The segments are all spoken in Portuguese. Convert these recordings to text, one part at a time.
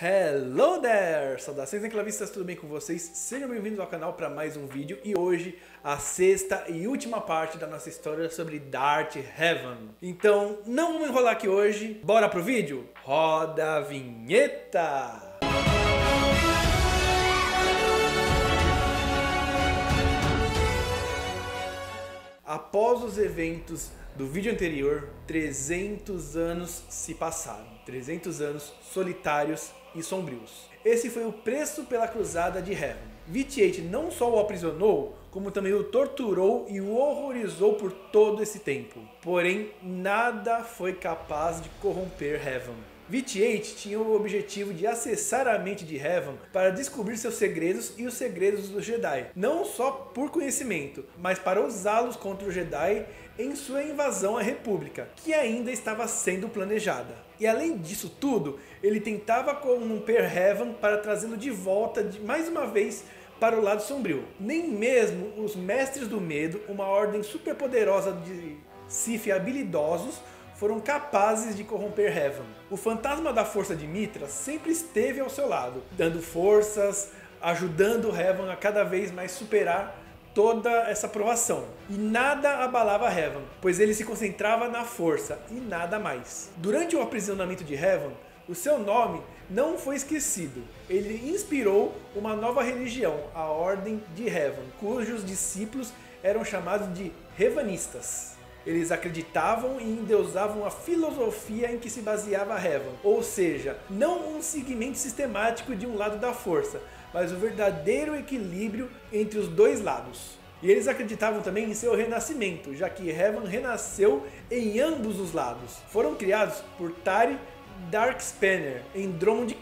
Hello there! Saudações enclavistas, tudo bem com vocês? Sejam bem-vindos ao canal para mais um vídeo e hoje a sexta e última parte da nossa história sobre Dart Heaven. Então, não vamos enrolar aqui hoje, bora pro vídeo? Roda a vinheta! Após os eventos do vídeo anterior, 300 anos se passaram. 300 anos solitários e sombrios. Esse foi o preço pela cruzada de Heaven. VT8 não só o aprisionou, como também o torturou e o horrorizou por todo esse tempo. Porém, nada foi capaz de corromper Heaven. VT8 tinha o objetivo de acessar a mente de Heaven para descobrir seus segredos e os segredos dos Jedi, não só por conhecimento, mas para usá-los contra os Jedi em sua invasão à República, que ainda estava sendo planejada. E além disso tudo, ele tentava corromper Heaven para trazê-lo de volta de, mais uma vez para o lado sombrio. Nem mesmo os Mestres do Medo, uma ordem superpoderosa de Sith habilidosos, foram capazes de corromper Heaven. O fantasma da força de Mitra sempre esteve ao seu lado, dando forças, ajudando Heaven a cada vez mais superar toda essa provação. E nada abalava Heaven, pois ele se concentrava na força e nada mais. Durante o aprisionamento de Heaven, o seu nome não foi esquecido. Ele inspirou uma nova religião, a Ordem de Heaven, cujos discípulos eram chamados de Revanistas. Eles acreditavam e endeusavam a filosofia em que se baseava Heaven, ou seja, não um seguimento sistemático de um lado da força, mas o verdadeiro equilíbrio entre os dois lados. E eles acreditavam também em seu renascimento, já que Heaven renasceu em ambos os lados. Foram criados por Tari Darkspanner em Drummond de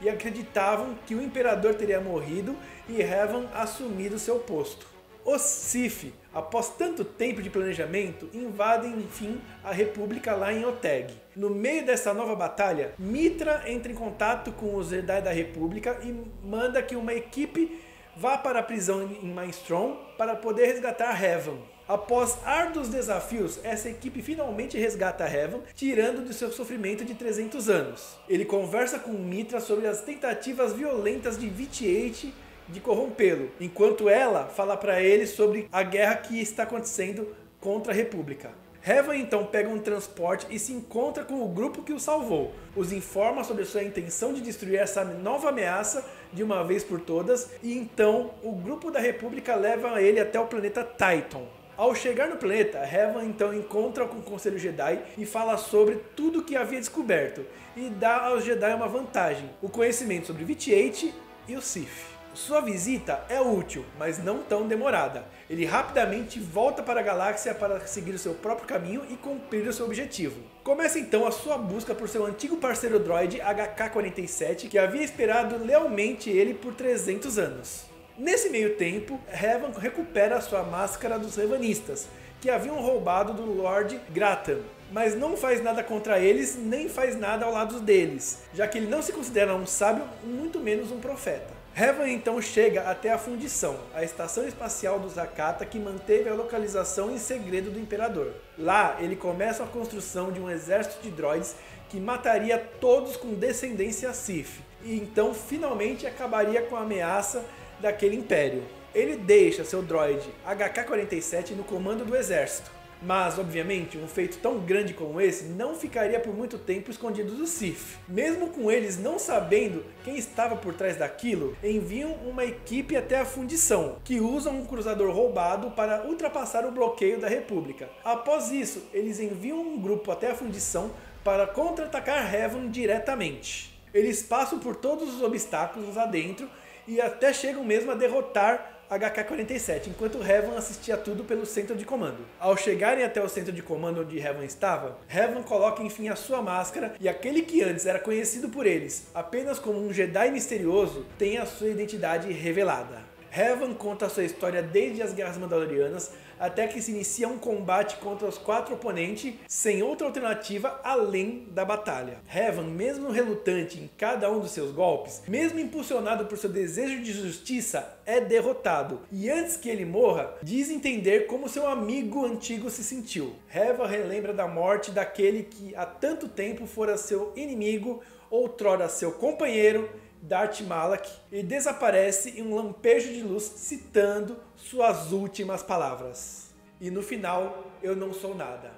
e acreditavam que o imperador teria morrido e Heaven assumido seu posto. Os Sith, após tanto tempo de planejamento, invadem enfim a República lá em Oteg. No meio dessa nova batalha, Mitra entra em contato com os Jedi da República e manda que uma equipe vá para a prisão em Mindstrom para poder resgatar Heaven. Após árduos desafios, essa equipe finalmente resgata Heaven, tirando do seu sofrimento de 300 anos. Ele conversa com Mitra sobre as tentativas violentas de VT8 de corrompê-lo, enquanto ela fala para ele sobre a guerra que está acontecendo contra a República. Heaven então pega um transporte e se encontra com o grupo que o salvou. Os informa sobre sua intenção de destruir essa nova ameaça de uma vez por todas, e então o grupo da República leva ele até o planeta Titan. Ao chegar no planeta, Heaven então encontra com o Conselho Jedi e fala sobre tudo que havia descoberto, e dá aos Jedi uma vantagem, o conhecimento sobre VT8 e o Sith. Sua visita é útil, mas não tão demorada. Ele rapidamente volta para a galáxia para seguir o seu próprio caminho e cumprir o seu objetivo. Começa então a sua busca por seu antigo parceiro droid HK-47, que havia esperado lealmente ele por 300 anos. Nesse meio tempo, Heaven recupera sua máscara dos Revanistas, que haviam roubado do Lord Gratham, mas não faz nada contra eles, nem faz nada ao lado deles, já que ele não se considera um sábio, muito menos um profeta. Heaven então chega até a fundição, a estação espacial do Zakata que manteve a localização em segredo do Imperador. Lá, ele começa a construção de um exército de droids que mataria todos com descendência Sith, e então finalmente acabaria com a ameaça daquele império. Ele deixa seu droid HK-47 no comando do exército, mas, obviamente, um feito tão grande como esse não ficaria por muito tempo escondido do Sith. Mesmo com eles não sabendo quem estava por trás daquilo, enviam uma equipe até a fundição, que usam um cruzador roubado para ultrapassar o bloqueio da República. Após isso, eles enviam um grupo até a fundição para contra-atacar Heaven diretamente. Eles passam por todos os obstáculos lá dentro e até chegam mesmo a derrotar HK-47, enquanto Heaven assistia tudo pelo centro de comando. Ao chegarem até o centro de comando onde Heaven estava, Heaven coloca enfim a sua máscara e aquele que antes era conhecido por eles apenas como um Jedi misterioso tem a sua identidade revelada. Heaven conta sua história desde as Guerras Mandalorianas até que se inicia um combate contra os quatro oponentes sem outra alternativa além da batalha. Heaven, mesmo relutante em cada um dos seus golpes, mesmo impulsionado por seu desejo de justiça, é derrotado. E antes que ele morra, diz entender como seu amigo antigo se sentiu. Heaven relembra da morte daquele que há tanto tempo fora seu inimigo outrora seu companheiro, Darth Malak, e desaparece em um lampejo de luz citando suas últimas palavras. E no final, eu não sou nada.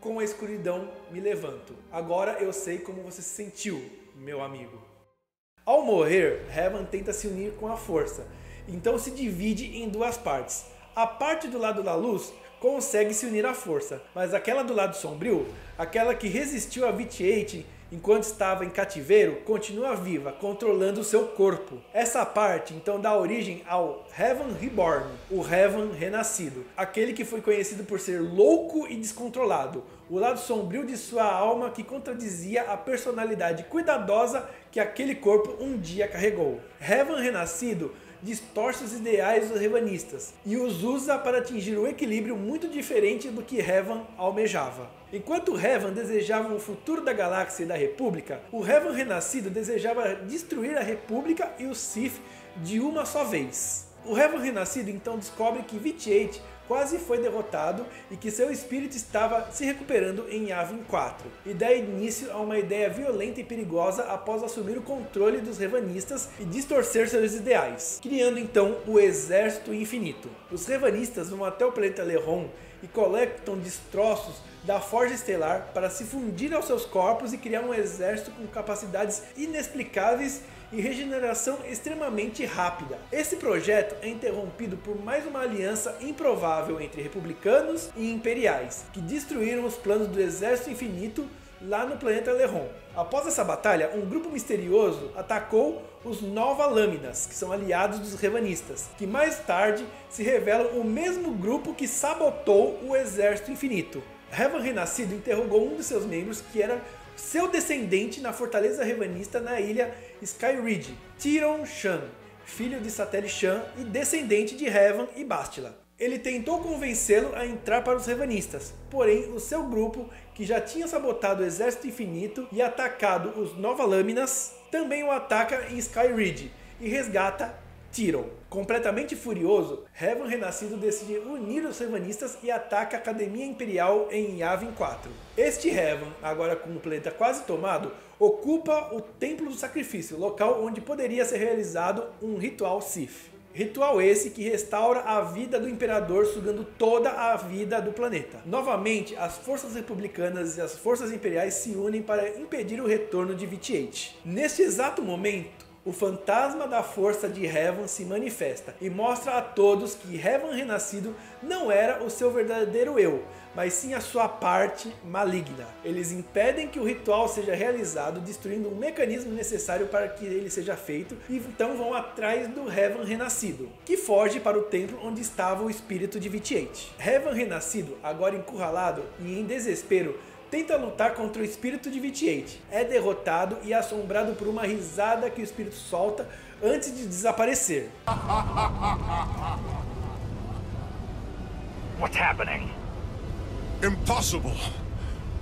Com a escuridão me levanto. Agora eu sei como você se sentiu, meu amigo. Ao morrer, Heaven tenta se unir com a força, então se divide em duas partes. A parte do lado da luz consegue se unir à força, mas aquela do lado sombrio, aquela que resistiu a Vitiate enquanto estava em cativeiro, continua viva, controlando o seu corpo. Essa parte então dá origem ao Heaven Reborn, o Heaven renascido, aquele que foi conhecido por ser louco e descontrolado, o lado sombrio de sua alma que contradizia a personalidade cuidadosa que aquele corpo um dia carregou. Heaven renascido distorce os ideais dos Revanistas e os usa para atingir um equilíbrio muito diferente do que Heaven almejava. Enquanto Heaven desejava o futuro da galáxia e da República, o Heaven renascido desejava destruir a República e o Sith de uma só vez. O Heaven renascido então descobre que Vitiate quase foi derrotado e que seu espírito estava se recuperando em Yavin 4, e dá início a uma ideia violenta e perigosa após assumir o controle dos Revanistas e distorcer seus ideais, criando então o Exército Infinito. Os Revanistas vão até o planeta Leron e coletam destroços da Forja Estelar para se fundir aos seus corpos e criar um exército com capacidades inexplicáveis e regeneração extremamente rápida. Esse projeto é interrompido por mais uma aliança improvável entre republicanos e imperiais, que destruíram os planos do Exército Infinito lá no planeta Leron. Após essa batalha, um grupo misterioso atacou os Nova Lâminas, que são aliados dos Revanistas, que mais tarde se revelam o mesmo grupo que sabotou o Exército Infinito. Revan Renascido interrogou um de seus membros que era seu descendente na fortaleza revanista na ilha Skyridge, Tyron Shan, filho de Satele Shan e descendente de Revan e Bastila. Ele tentou convencê-lo a entrar para os Revanistas, porém o seu grupo, que já tinha sabotado o Exército Infinito e atacado os Nova Lâminas, também o ataca em Skyridge e resgata Tyron. Completamente furioso, Revan Renascido decide unir os Revanistas e ataca a Academia Imperial em Yavin 4. Este Revan, agora com o planeta quase tomado, ocupa o Templo do Sacrifício, local onde poderia ser realizado um ritual Sith. Ritual esse que restaura a vida do imperador, sugando toda a vida do planeta. Novamente, as forças republicanas e as forças imperiais se unem para impedir o retorno de Vitiate. Neste exato momento, o fantasma da força de Heaven se manifesta e mostra a todos que Heaven renascido não era o seu verdadeiro eu, mas sim a sua parte maligna. Eles impedem que o ritual seja realizado, destruindo o mecanismo necessário para que ele seja feito, e então vão atrás do Heaven renascido, que foge para o templo onde estava o espírito de Vitiate. Heaven renascido, agora encurralado e em desespero, tenta lutar contra o espírito de Vitiate. É derrotado e assombrado por uma risada que o espírito solta antes de desaparecer. What's happening? Impossible.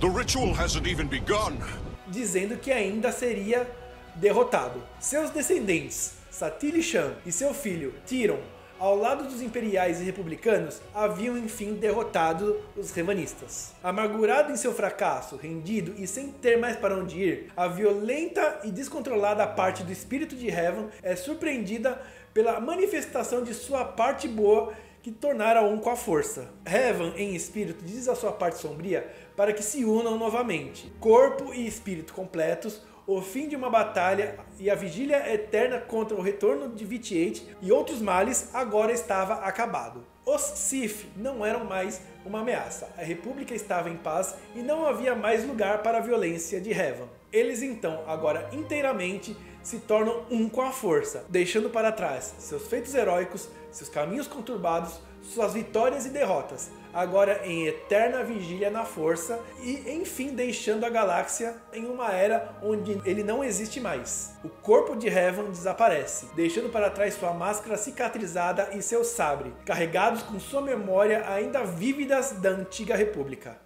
The ritual hasn't even begun. Dizendo que ainda seria derrotado. Seus descendentes, Satili Shan e seu filho Tyron ao lado dos imperiais e republicanos, haviam enfim derrotado os revanistas. Amargurado em seu fracasso, rendido e sem ter mais para onde ir, a violenta e descontrolada parte do espírito de Heaven é surpreendida pela manifestação de sua parte boa que tornara um com a força. Heaven, em espírito, diz a sua parte sombria para que se unam novamente. Corpo e espírito completos, o fim de uma batalha e a vigília eterna contra o retorno de Vitiate e outros males agora estava acabado. Os Sith não eram mais uma ameaça, a República estava em paz e não havia mais lugar para a violência de Heaven. Eles então, agora inteiramente, se tornam um com a força, deixando para trás seus feitos heróicos, seus caminhos conturbados, suas vitórias e derrotas, agora em eterna vigília na força e enfim deixando a galáxia em uma era onde ele não existe mais. O corpo de Heaven desaparece, deixando para trás sua máscara cicatrizada e seu sabre, carregados com sua memória ainda vívidas da antiga república.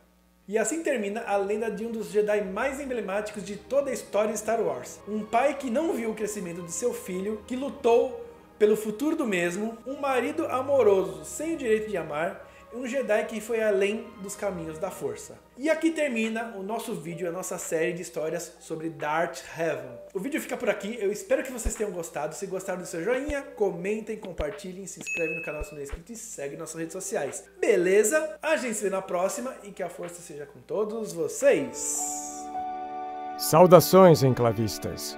E assim termina a lenda de um dos Jedi mais emblemáticos de toda a história de Star Wars. Um pai que não viu o crescimento de seu filho, que lutou pelo futuro do mesmo, um marido amoroso sem o direito de amar um Jedi que foi além dos caminhos da força. E aqui termina o nosso vídeo, a nossa série de histórias sobre Darth Heaven. O vídeo fica por aqui, eu espero que vocês tenham gostado. Se gostaram do seu joinha, comentem, compartilhem, se inscrevem no canal se não é inscrito e segue nossas redes sociais. Beleza? A gente se vê na próxima e que a força seja com todos vocês. Saudações, enclavistas.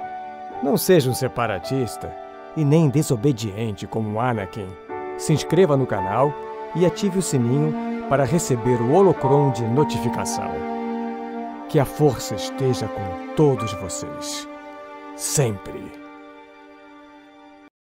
Não seja um separatista e nem desobediente como Anakin. Se inscreva no canal e ative o sininho para receber o holocron de notificação. Que a força esteja com todos vocês. Sempre.